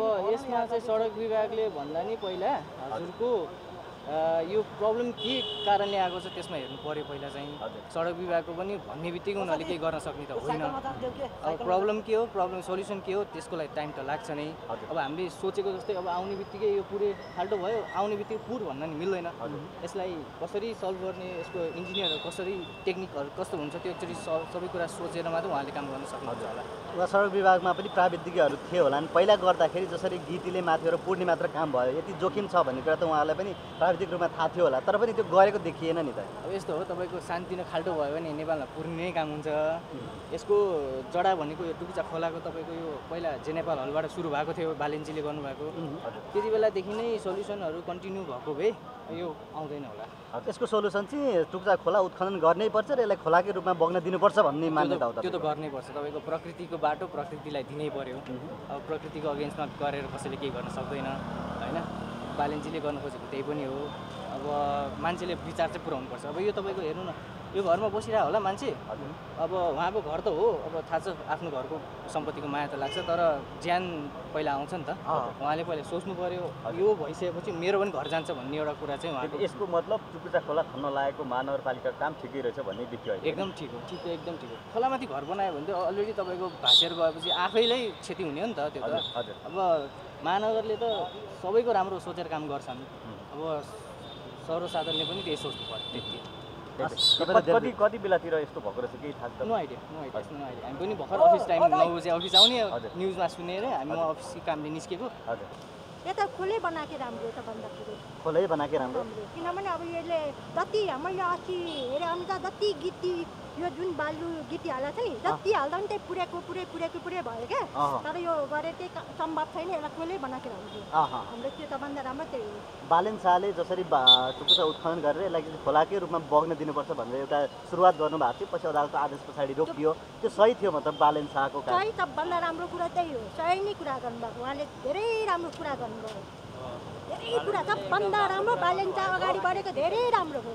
अब यसमा चाहिँ सडक विभागले भन्दा नि पहिला हजुरको यो प्रब्लम के कारणले आएको छ त्यसमा हेर्नु पऱ्यो पहिला चाहिँ। सडक विभागको पनि भन्ने बित्तिकै उनीहरूले केही गर्न सक्ने त होइन। अब प्रब्लम के हो प्रब्लम सोल्युसन के हो त्यसको लागि टाइम त लाग्छ नै। अब हामीले सोचेको जस्तै अब आउने बित्तिकै यो पुरै फाल्टो भयो आउने बित्तिकै पुर भन्न नि मिल्दैन। यसलाई कसरी सल्भ गर्ने यसको इन्जिनियरहरू कसरी टेक्निकहरू कस्तो हुन्छ त्यो एकचोटि सबै कुरा सोचेर मात्रै उहाँले काम गर्न सक्नुहुन्छ होला। उहाँ सडक विभागमा पनि प्राविधिकहरू थिए होला नि। पहिला गर्दाखेरि जसरी गिटीले माथिबाट पुर्ने मात्र काम भयो यति जोखिम छ भन्ने कुरा त उहाँलाई पनि प्राविधिक रूपमा थाहा थियो होला तर पनि त्यो गरेको देखिएन नि त। अब यस्तो हो तपाईँको सानतिनो खाल्टो भयो भने नेपालमा पुर्ने नै काम हुन्छ। यसको जडा भनेको यो टुक्चा खोलाको तपाईँको यो पहिला जे नेपाल हलबाट सुरु भएको थियो बालेन्जीले गर्नुभएको। त्यति बेलादेखि नै सोल्युसनहरू कन्टिन्यू भएको भए यो आउँदैन होला। यसको सोल्युसन चाहिँ टुक्चा खोला उत्खनन गर्नै पर्छ र यसलाई खोलाकै रूपमा बग्न दिनुपर्छ भन्ने मान्यता हो त्यो त। गर्नै पर्छ। तपाईँको प्रकृतिको बाटो प्रकृतिलाई दिनै पर्यो। अब प्रकृतिको अगेन्स्टमा गरेर कसैले केही गर्न सक्दैन होइन? बालेन्जीले गर्नु खोजेको त्यही पनि हो। अब मान्छेले विचार चाहिँ पुऱ्याउनुपर्छ अब यो तपाईँको हेर्नु न यो घरमा बसिरहेको होला मान्छे। अब उहाँको घर त हो अब थाहा छ आफ्नो घरको सम्पत्तिको माया त लाग्छ तर ज्यान पहिला आउँछ नि त। उहाँले पहिला सोच्नु पर्यो। यो भइसकेपछि मेरो पनि घर जान्छ भन्ने एउटा कुरा चाहिँ उहाँको यसको मतलब चुकुचा खोला खन्न लागेको महानगरपालिकाको काम ठिकै रहेछ भन्ने देखियो एकदम ठिक हो ठिक एकदम ठिक हो। खोलामाथि घर बनायो भने त अलरेडी तपाईँको भाँसेर गएपछि आफैलाई क्षति हुने हो नि त त्यो त। हजुर। अब महानगरले त सबैको राम्रो सोचेर काम गर्छन्। अब सर्वसाधारणले पनि त्यही सोच्नु पर्यो त्यति। कति कति कति बेलातिर यस्तो भएको रहेछ? केही थाहा no idea no idea no idea हामी पनि भर्खर अफिस टाइम नौ बजे अफिस आउने। न्युजमा सुनेर हामी म अफिसको कामले निस्केको। हजुर। यो त खोलै बनाएकै राम्रो हो त भन्दाखेरि खोलै बनाएकै राम्रो? किनभने अब यसले जति मैले अस्ति हेरेँ अनुसार जति गिटी यो जुन बालु गिटी हालेको छ नि जति हाल्दा पनि त्यही पुरेको पुरै पुरेको पुरै भयो क्या। तर यो गरे त्यही सम्भव छैन यसलाई खोलै बनाएको हाम्रो त्यो सबभन्दा राम्रो त्यही हो। बालेन शाहले जसरी बा टुकुचा उत्खनन गरेर यसलाई खोलाकै रूपमा बग्न दिनुपर्छ भनेर एउटा सुरुवात गर्नुभएको थियो पछि अदालतको आदेश पछाडि रोकियो। त्यो सही थियो मतलब बालेन शाहको सही सबभन्दा राम्रो कुरा त्यही हो। सही नै कुरा गर्नुभएको। उहाँले धेरै राम्रो कुरा गर्नुभयो। कुरा सबभन्दा राम्रो बालेन्चा अगाडि बढेको धेरै राम्रो हो।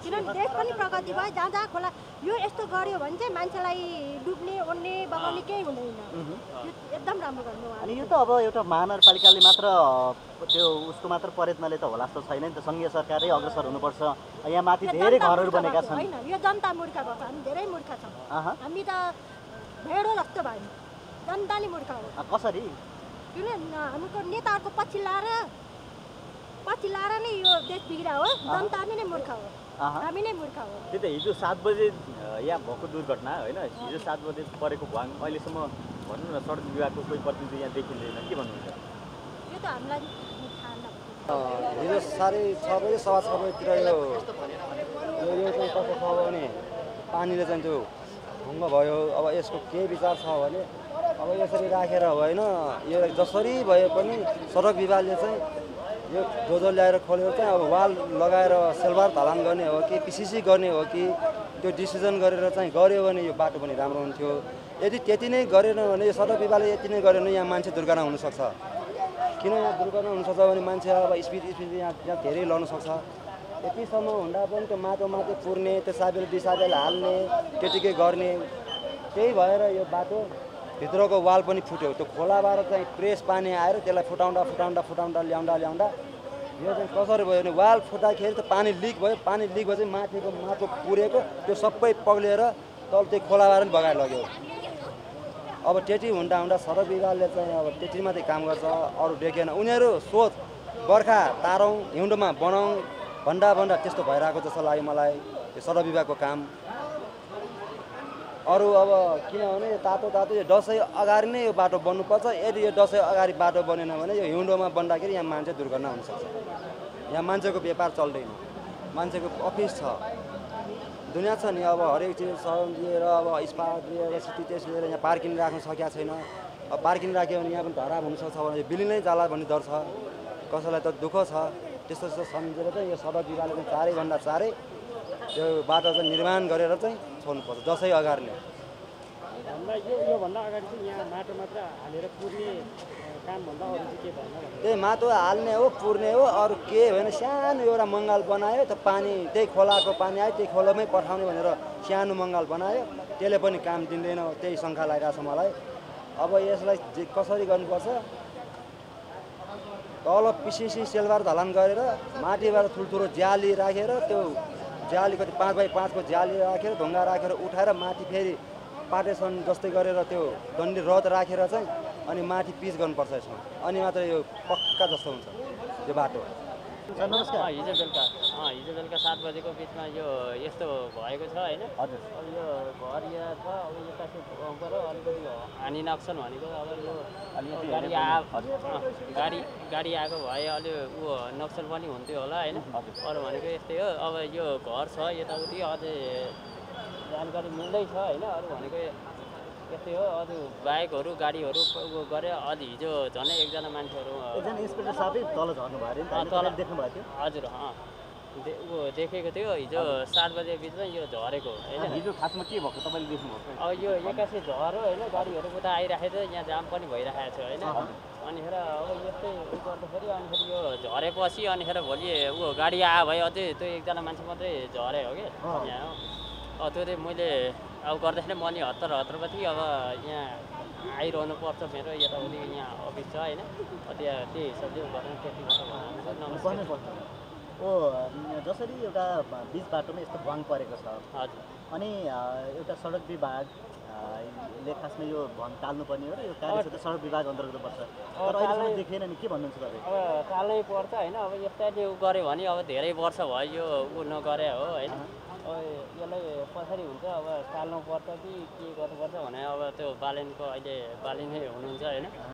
किनभने देश पनि प्रगति भयो जहाँ जहाँ खोला यो यस्तो गर्यो भने चाहिँ मान्छेलाई डुब्ने ओर्ने बगाउने केही हुँदैन। एकदम राम्रो गर्नु अनि यो त अब एउटा महानगरपालिकाले मात्र त्यो उसको मात्र प्रयत्नले त होला जस्तो छैन नि त। सङ्घीय सरकारै अग्रसर हुनुपर्छ। यहाँ माथि धेरै घरहरू बनेका छन्। होइन। यो जनता मूर्ख भएको। हामी धेरै मूर्ख छौँ। हामी त भेडो जस्तो भयो। जनता नै मूर्ख हो। कसरी? किन हाम्रो नेताहरूको पछि लाएर पछि लाएर नै यो देश बिग्रा हो। जनता नै नै मूर्ख हो। हामी नै मूर्ख हो। त्यही त हिजो सात बजे यहाँ भएको दुर्घटना होइन? हिजो सात बजे परेको भुवाङ अहिलेसम्म भनौँ न सडक विभागको कोही प्रतिनिधि यहाँ देखिँदैन के भन्नुहुन्छ? यो त हामीलाई हिजो साढे छ बजी सवा छ बजीतिर यो यो यो चाहिँ कस्तो छ भने पानीले चाहिँ त्यो ढुङ्ग भयो। अब यसको के विचार छ भने अब यसरी राखेर होइन यो जसरी भए पनि सडक विभागले चाहिँ यो जोजो ल्याएर खोलेर चाहिँ अब वाल लगाएर सेलबार ढलान गर्ने हो कि पिसिसी गर्ने हो कि त्यो डिसिजन गरेर चाहिँ गऱ्यो भने यो बाटो पनि राम्रो हुन्थ्यो। यदि त्यति नै गरेन भने यो सडक विभागले यति नै गर्यो भने यहाँ मान्छे दुर्घटना हुनसक्छ। किन यहाँ दुर्घटना हुनसक्छ भने मान्छे अब स्पिड स्पिड यहाँ यहाँ धेरै लड्न सक्छ। यतिसम्म हुँदा पनि त्यो माटो माटो पुर्ने त्यो साबेल बिसाबेल हाल्ने त्यतिकै गर्ने। त्यही भएर यो बाटो भित्रको वाल पनि फुट्यो। त्यो खोलाबाट चाहिँ प्रेस पानी आएर त्यसलाई फुटाउँदा फुटाउँदा फुटाउँदा ल्याउँदा ल्याउँदा यो चाहिँ कसरी भयो भने वाल फुट्दाखेरि त पानी लिक भयो। पानी लिक भएपछि माथिको माटो पुरेको त्यो सबै पग्लिएर तल त्यो खोलाबाट पनि बगाएर लग्यो। अब त्यति हुँदा हुँदा सडक विभागले चाहिँ अब त्यति मात्रै काम गर्छ अरू देखेन। उनीहरू सोच बर्खा तारौँ हिउँदोमा बनाउँ भन्दा भन्दा त्यस्तो भइरहेको जस्तो लाग्यो मलाई यो सडक काम। अरू अब किनभने यो तातो तातो यो दसैँ अगाडि नै यो बाटो बन्नुपर्छ। यदि यो दसैँ अगाडि बाटो बनेन भने यो हिउँदोमा बन्दाखेरि यहाँ मान्छे दुर्घटना हुनसक्छ यहाँ मान्छेको व्यापार चल्दैन। मान्छेको अफिस छ। दुनियाँ छ नि अब हरेक चिज सब लिएर अब इस्पात लिएर सिटी टेस्ट लिएर यहाँ पार्किङ राख्न सकेका छैन। अब पार्किङ राख्यो भने यहाँ पनि खराब हुनसक्छ भने बिलिनै जाला भन्ने डर छ। कसैलाई त दुःख छ। त्यस्तो त्यस्तो सम्झेर चाहिँ यो सडक विभागले चाहिँ चारैभन्दा चारै त्यो बाटो चाहिँ निर्माण गरेर चाहिँ छोड्नुपर्छ दसैँ अगाडि त्यही माटो हाल्ने हो पुर्ने हो अरू के भएन सानो एउटा मङ्गाल बनायो त पानी त्यही खोलाको पानी आयो त्यही खोलामै पठाउने भनेर सानो मङ्गाल बनायो। त्यसले पनि काम दिँदैन त्यही शङ्का लागिरहेको छ मलाई। अब यसलाई कसरी गर्नुपर्छ? तल पिसिसी सेलबार ढलान गरेर माटीबाट ठुल्ठुलो जाली राखेर त्यो जाली कति पाँच बाई पाँचको जाली राखेर ढुङ्गा राखेर उठाएर माथि फेरि पाटेसन जस्तै गरेर त्यो डन्डी रद राखेर चाहिँ अनि माथि पिच गर्नुपर्छ यसमा। अनि मात्र यो पक्का जस्तो हुन्छ यो बाटो। नमस्कार। हिजो बेलुका। हिजो बेलुका सात बजेको बिचमा यो यस्तो भएको छ होइन? हजुर। अब यो घर यहाँ छ अब यो काठको पऱ्यो अलिकति हानि नक्सन भनेको अब यो गाडी आ गाडी गाडी आएको भए अलि ऊ नक्सल पनि हुन्थ्यो होला होइन? अरू भनेको यस्तै हो। अब यो घर छ यताउति अझै जानकारी मिल्दैछ होइन? अरू भनेको यस्तै हो। अरू बाइकहरू गाडीहरू उ गरे अलि हिजो झन् एकजना मान्छेहरू एकजना इन्सपेक्टर साहबै तल झर्नु भयो अरे नि त। अँ, अहिले तल। तपाईँले देख्नुभएको थियो? हजुर अँ। दे ऊ देखेको थियो हिजो सात बजे बिचमा यो झरेको होइन? हिजो खासमा के भएको तपाईँले देख्नुभएको अब यो एक्कासी झऱ्यो होइन? गाडीहरू उता आइराखेको थियो यहाँ जाम पनि भइरहेको छ होइन? अनिखेर अब यस्तै उ गर्दाखेरि अनिखेर यो झरेपछि अनिखेर भोलि ऊ गाडी आयो भए अझै त्यो एकजना मान्छे मात्रै झरे हो कि? यहाँ हो। त्यो चाहिँ मैले अब गर्दाखेरि म नि हतार हतारमा थिएँ अब यहाँ आइरहनु पर्छ मेरो यताउति यहाँ अफिस छ होइन? त्यहाँ त्यही हिसाबले गर्न त्यति पर्छ। ओ जसरी एउटा बिच बाटोमा यस्तो भङ परेको छ। हजुर। अनि एउटा सडक विभाग अ, ले खासमा यो भङ टाल्नुपर्ने हो र यो कार्य चाहिँ सडक विभाग अन्तर्गत पर्छ। तर अहिलेसम्म देखिएन नि के भन्नुहुन्छ तपाईँ? अब टाल्नै पर्छ होइन अब यस्तैले उ गऱ्यो भने अब धेरै वर्ष भयो यो उ नगरे हो होइन। अब यसलाई पछाडि हुन्छ अब टाल्नु पर्छ कि के गर्नुपर्छ भने अब त्यो बालेनको अहिले बालिनै हुनुहुन्छ होइन।